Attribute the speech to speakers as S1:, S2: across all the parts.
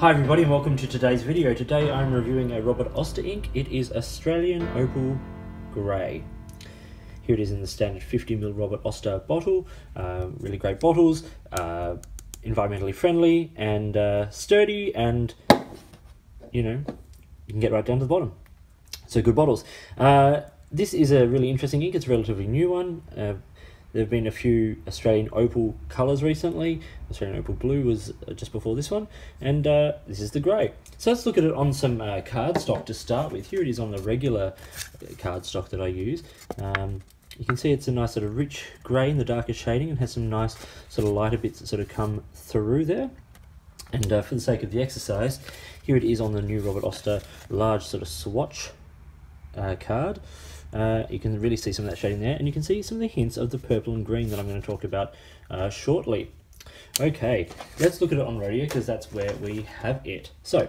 S1: Hi everybody and welcome to today's video. Today I'm reviewing a Robert Oster ink. It is Australian Opal Grey. Here it is in the standard 50ml Robert Oster bottle. Uh, really great bottles, uh, environmentally friendly and uh, sturdy and, you know, you can get right down to the bottom. So good bottles. Uh, this is a really interesting ink. It's a relatively new one. There have been a few Australian opal colours recently. Australian opal blue was uh, just before this one, and uh, this is the grey. So let's look at it on some uh, cardstock to start with. Here it is on the regular uh, cardstock that I use. Um, you can see it's a nice sort of rich grey in the darker shading and has some nice sort of lighter bits that sort of come through there. And uh, for the sake of the exercise, here it is on the new Robert Oster large sort of swatch uh, card. Uh, you can really see some of that shading there, and you can see some of the hints of the purple and green that I'm going to talk about uh, shortly. Okay, let's look at it on Rhodia because that's where we have it. So,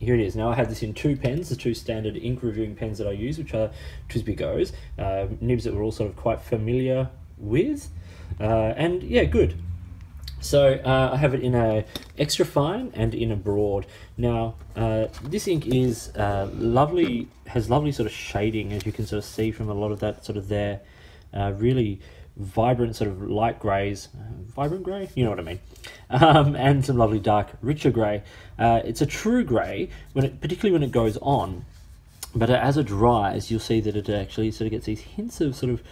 S1: here it is. Now I have this in two pens, the two standard ink reviewing pens that I use, which are TWSBI Go's, uh, nibs that we're all sort of quite familiar with. Uh, and yeah, good. So uh, I have it in a extra fine and in a broad. Now uh, this ink is uh, lovely, has lovely sort of shading as you can sort of see from a lot of that sort of there. Uh, really vibrant sort of light greys, uh, vibrant grey, you know what I mean, um, and some lovely dark richer grey. Uh, it's a true grey, when it, particularly when it goes on, but as it dries you'll see that it actually sort of gets these hints of sort of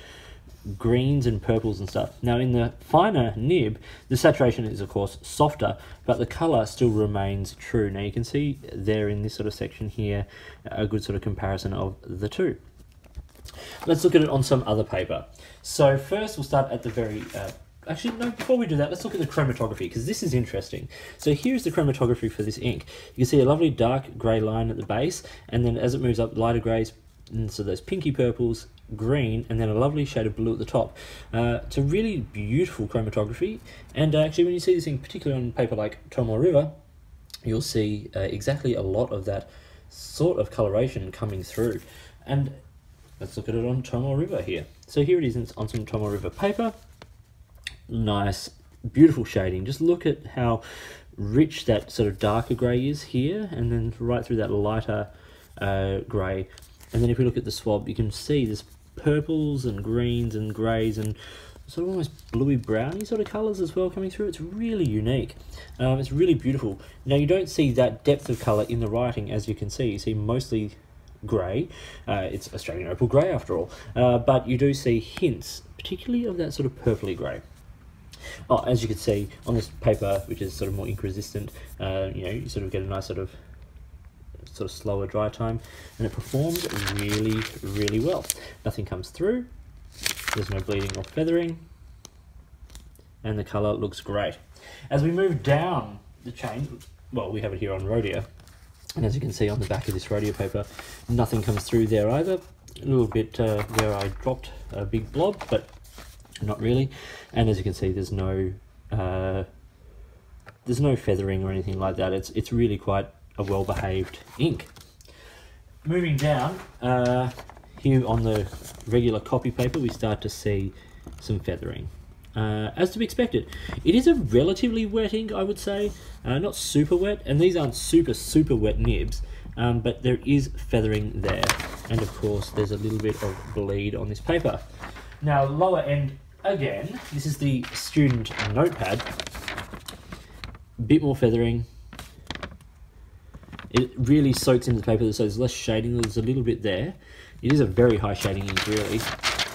S1: greens and purples and stuff. Now in the finer nib, the saturation is of course softer, but the colour still remains true. Now you can see there in this sort of section here, a good sort of comparison of the two. Let's look at it on some other paper. So first we'll start at the very, uh, actually no, before we do that, let's look at the chromatography because this is interesting. So here's the chromatography for this ink. You can see a lovely dark grey line at the base, and then as it moves up, lighter greys, and so those pinky purples, green, and then a lovely shade of blue at the top. Uh, it's a really beautiful chromatography, and uh, actually when you see this thing, particularly on paper like Tomoe River, you'll see uh, exactly a lot of that sort of coloration coming through. And let's look at it on Tomoe River here. So here it is on some Tomoe River paper. Nice, beautiful shading. Just look at how rich that sort of darker grey is here, and then right through that lighter uh, grey and then if we look at the swab, you can see there's purples and greens and greys and sort of almost bluey browny sort of colours as well coming through. It's really unique. Um, it's really beautiful. Now you don't see that depth of colour in the writing as you can see. You see mostly grey. Uh, it's Australian opal grey after all. Uh, but you do see hints, particularly of that sort of purpley grey. Oh, as you can see on this paper, which is sort of more ink resistant, uh, you know, you sort of get a nice sort of sort of slower dry time and it performs really really well. Nothing comes through. There's no bleeding or feathering. And the color looks great. As we move down the chain well we have it here on Rhodia and as you can see on the back of this Rhodia paper nothing comes through there either. A little bit uh, where I dropped a big blob but not really. And as you can see there's no uh, there's no feathering or anything like that. It's it's really quite a well-behaved ink. Moving down, uh, here on the regular copy paper, we start to see some feathering. Uh, as to be expected. It is a relatively wet ink, I would say, uh, not super wet, and these aren't super, super wet nibs, um, but there is feathering there, and of course there's a little bit of bleed on this paper. Now, lower end, again, this is the student notepad, bit more feathering, it really soaks into the paper, so there's less shading, there's a little bit there. It is a very high shading ink, really,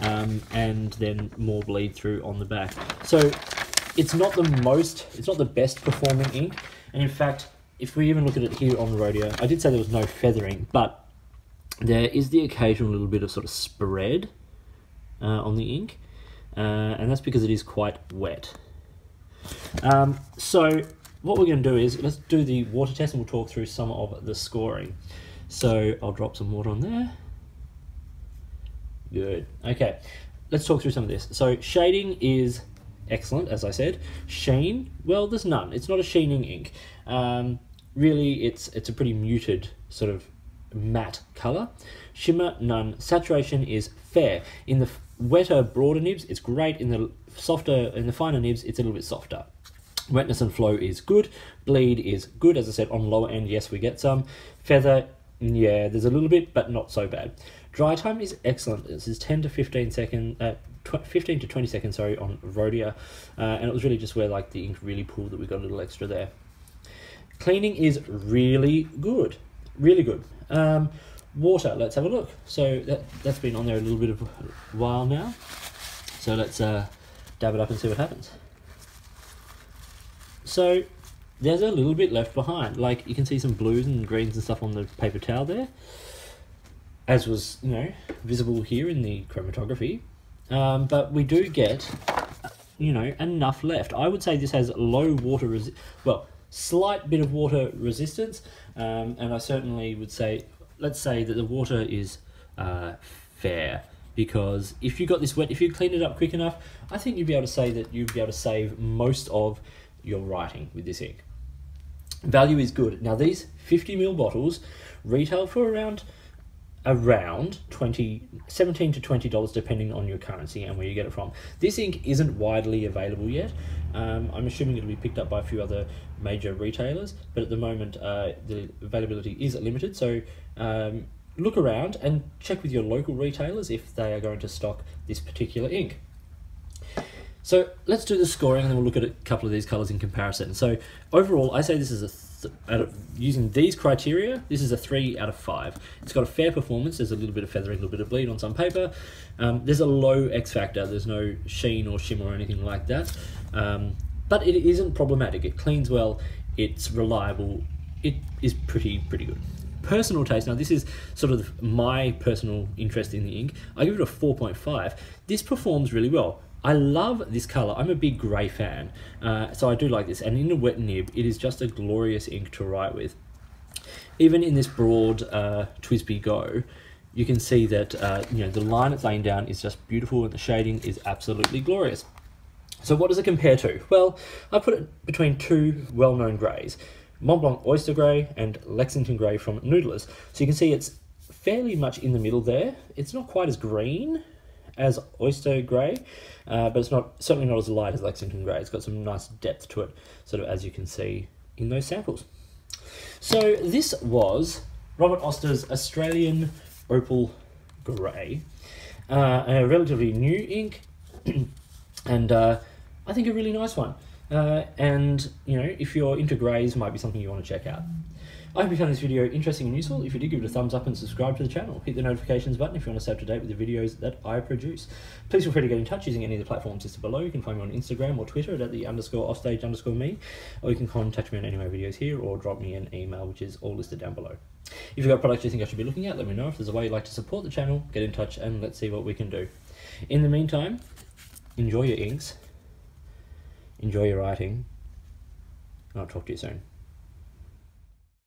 S1: um, and then more bleed through on the back. So it's not the most, it's not the best performing ink, and in fact, if we even look at it here on the Rhodia, I did say there was no feathering, but there is the occasional little bit of sort of spread uh, on the ink, uh, and that's because it is quite wet. Um, so what we're going to do is let's do the water test and we'll talk through some of the scoring. So I'll drop some water on there. Good. Okay, let's talk through some of this. So shading is excellent, as I said. Sheen, well, there's none. It's not a sheening ink. Um, really, it's it's a pretty muted sort of matte color. Shimmer, none. Saturation is fair. In the wetter, broader nibs, it's great. In the softer, in the finer nibs, it's a little bit softer. Wetness and flow is good. Bleed is good. As I said, on lower end, yes, we get some. Feather, yeah, there's a little bit, but not so bad. Dry time is excellent. This is 10 to 15 seconds, uh, 15 to 20 seconds, sorry, on Rhodia. Uh, and it was really just where like the ink really pulled that we got a little extra there. Cleaning is really good, really good. Um, water, let's have a look. So that, that's been on there a little bit of a while now. So let's uh, dab it up and see what happens. So there's a little bit left behind. Like you can see some blues and greens and stuff on the paper towel there. As was, you know, visible here in the chromatography. Um, but we do get, you know, enough left. I would say this has low water, resi well, slight bit of water resistance. Um, and I certainly would say, let's say that the water is uh, fair because if you got this wet, if you cleaned it up quick enough, I think you'd be able to say that you'd be able to save most of your writing with this ink. Value is good. Now these 50ml bottles retail for around around 20 17 to 20 dollars depending on your currency and where you get it from this ink isn't widely available yet um, i'm assuming it'll be picked up by a few other major retailers but at the moment uh, the availability is limited so um, look around and check with your local retailers if they are going to stock this particular ink so let's do the scoring and then we'll look at a couple of these colors in comparison. So overall, I say this is a out of, using these criteria, this is a three out of five. It's got a fair performance. There's a little bit of feathering, a little bit of bleed on some paper. Um, there's a low X factor. There's no sheen or shimmer or anything like that. Um, but it isn't problematic. It cleans well. It's reliable. It is pretty pretty good. Personal taste. Now this is sort of my personal interest in the ink. I give it a 4.5. This performs really well. I love this color. I'm a big grey fan, uh, so I do like this. And in a wet nib, it is just a glorious ink to write with. Even in this broad uh, TWSBI Go, you can see that uh, you know the line it's laying down is just beautiful and the shading is absolutely glorious. So what does it compare to? Well, I put it between two well-known greys, Mont Blanc Oyster Grey and Lexington Grey from Noodlers. So you can see it's fairly much in the middle there. It's not quite as green as Oyster Grey, uh, but it's not certainly not as light as Lexington Grey. It's got some nice depth to it, sort of as you can see in those samples. So this was Robert Oster's Australian Opal Grey, uh, a relatively new ink, and uh, I think a really nice one. Uh, and you know, if you're into greys, might be something you want to check out. I hope you found this video interesting and useful. If you did, give it a thumbs up and subscribe to the channel. Hit the notifications button if you want to stay up to date with the videos that I produce. Please feel free to get in touch using any of the platforms listed below. You can find me on Instagram or Twitter at the underscore offstage underscore me, or you can contact me on any of my videos here or drop me an email, which is all listed down below. If you've got products you think I should be looking at, let me know. If there's a way you'd like to support the channel, get in touch and let's see what we can do. In the meantime, enjoy your inks, enjoy your writing, and I'll talk to you soon.